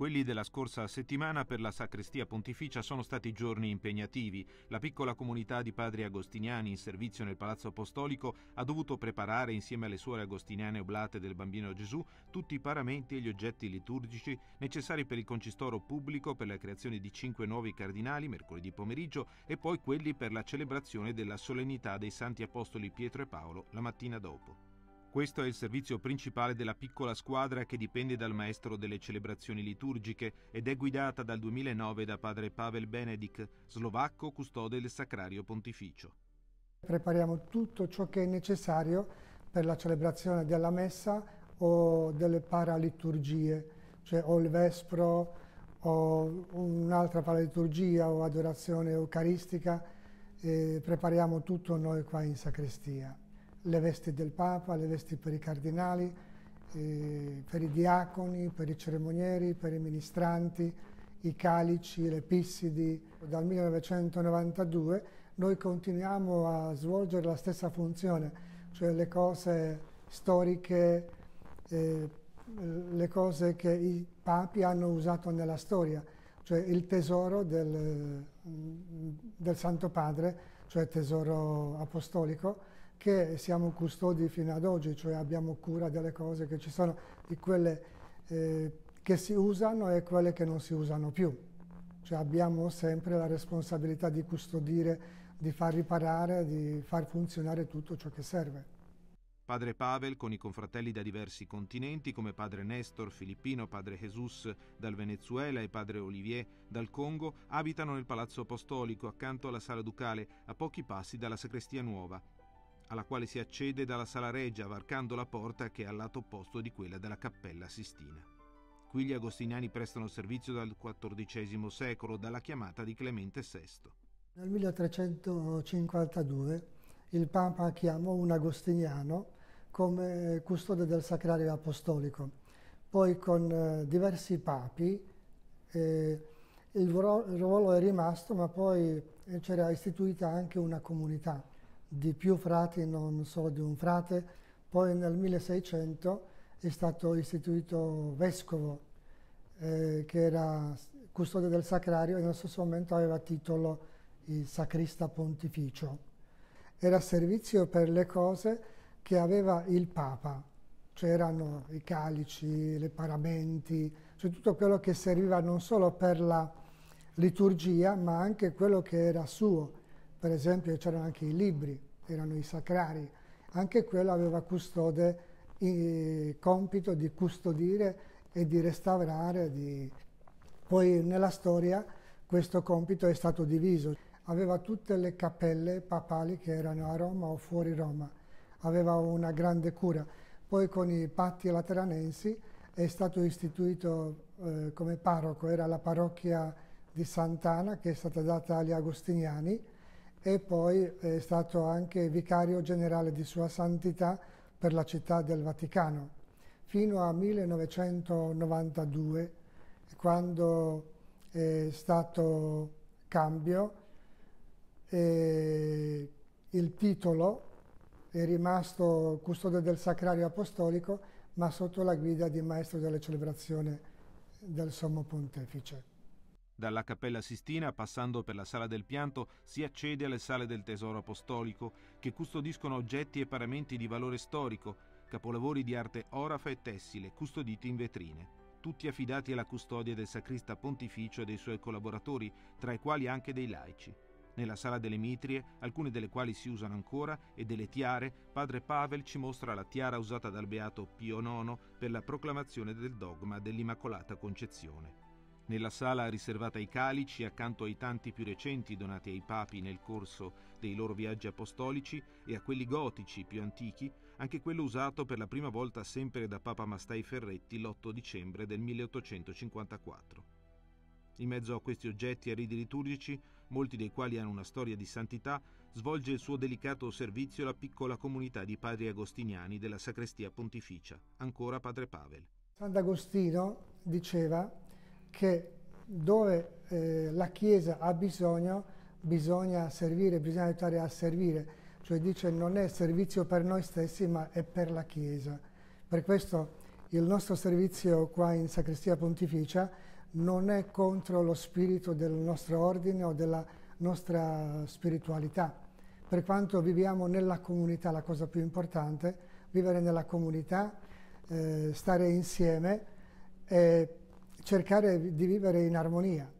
Quelli della scorsa settimana per la sacrestia pontificia sono stati giorni impegnativi. La piccola comunità di padri agostiniani in servizio nel Palazzo Apostolico ha dovuto preparare insieme alle suore agostiniane oblate del Bambino Gesù tutti i paramenti e gli oggetti liturgici necessari per il concistoro pubblico per la creazione di cinque nuovi cardinali mercoledì pomeriggio e poi quelli per la celebrazione della solennità dei santi apostoli Pietro e Paolo la mattina dopo. Questo è il servizio principale della piccola squadra che dipende dal maestro delle celebrazioni liturgiche ed è guidata dal 2009 da padre Pavel Benedict, slovacco custode del Sacrario Pontificio. Prepariamo tutto ciò che è necessario per la celebrazione della messa o delle paraliturgie, cioè o il vespro o un'altra paraliturgia o adorazione eucaristica, eh, prepariamo tutto noi qua in sacrestia le vesti del Papa, le vesti per i cardinali, eh, per i diaconi, per i cerimonieri, per i ministranti, i calici, le pissidi. Dal 1992 noi continuiamo a svolgere la stessa funzione, cioè le cose storiche, eh, le cose che i papi hanno usato nella storia, cioè il tesoro del, del Santo Padre, cioè tesoro apostolico, che siamo custodi fino ad oggi, cioè abbiamo cura delle cose che ci sono, di quelle eh, che si usano e quelle che non si usano più. Cioè abbiamo sempre la responsabilità di custodire, di far riparare, di far funzionare tutto ciò che serve. Padre Pavel con i confratelli da diversi continenti come padre Nestor filippino, padre Jesus dal Venezuela e padre Olivier dal Congo abitano nel Palazzo Apostolico accanto alla Sala Ducale a pochi passi dalla Sacrestia Nuova alla quale si accede dalla sala reggia varcando la porta che è al lato opposto di quella della Cappella Sistina. Qui gli agostiniani prestano servizio dal XIV secolo, dalla chiamata di Clemente VI. Nel 1352 il Papa chiamò un agostiniano come custode del Sacrario Apostolico. Poi con eh, diversi papi eh, il ruolo è rimasto, ma poi c'era istituita anche una comunità di più frati, non solo di un frate. Poi nel 1600 è stato istituito vescovo, eh, che era custode del sacrario e nello stesso momento aveva titolo il sacrista pontificio. Era servizio per le cose che aveva il Papa, cioè erano i calici, le paramenti, cioè tutto quello che serviva non solo per la liturgia, ma anche quello che era suo, per esempio c'erano anche i libri, erano i sacrari, anche quello aveva custode, il compito di custodire e di restaurare. Di... Poi nella storia questo compito è stato diviso, aveva tutte le cappelle papali che erano a Roma o fuori Roma, aveva una grande cura. Poi con i patti lateranensi è stato istituito eh, come parroco, era la parrocchia di Sant'Ana che è stata data agli agostiniani e poi è stato anche vicario generale di Sua Santità per la città del Vaticano, fino a 1992, quando è stato cambio e il titolo è rimasto custode del Sacrario Apostolico, ma sotto la guida di maestro delle celebrazioni del Sommo Pontefice. Dalla Cappella Sistina, passando per la Sala del Pianto, si accede alle Sale del Tesoro Apostolico, che custodiscono oggetti e paramenti di valore storico, capolavori di arte orafa e tessile, custoditi in vetrine, tutti affidati alla custodia del sacrista pontificio e dei suoi collaboratori, tra i quali anche dei laici. Nella sala delle mitrie, alcune delle quali si usano ancora, e delle tiare, padre Pavel ci mostra la tiara usata dal beato Pio IX per la proclamazione del dogma dell'Immacolata Concezione. Nella sala riservata ai calici, accanto ai tanti più recenti donati ai papi nel corso dei loro viaggi apostolici e a quelli gotici più antichi, anche quello usato per la prima volta sempre da Papa Mastai Ferretti l'8 dicembre del 1854. In mezzo a questi oggetti e riti liturgici, molti dei quali hanno una storia di santità, svolge il suo delicato servizio la piccola comunità di padri agostiniani della Sacrestia Pontificia, ancora padre Pavel. Sant'Agostino diceva che dove eh, la Chiesa ha bisogno, bisogna servire, bisogna aiutare a servire, cioè dice non è servizio per noi stessi ma è per la Chiesa. Per questo Il nostro servizio qua in Sacrestia Pontificia non è contro lo spirito del nostro ordine o della nostra spiritualità, per quanto viviamo nella comunità, la cosa più importante, vivere nella comunità, eh, stare insieme e cercare di vivere in armonia.